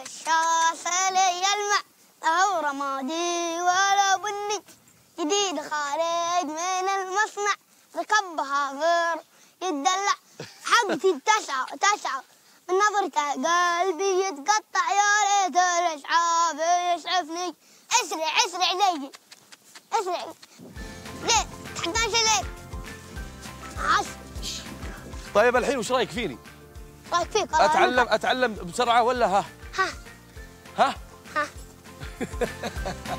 قشاش لي يلمع لا هو رمادي ولا بني. جديد خارج من المصنع. ركبها غير يتدلع حقتي تسعة تسعة. من نظرته قلبي يتقطع. يا ريت الاسعاف يسعفني. أسرع أسرع زيي أسرع. ليه تحقان ليه طيب الحين وش رأيك فيني؟ رأيك فيك؟ أتعلم أتعلم بسرعة ولا ها؟ ها ها؟ ها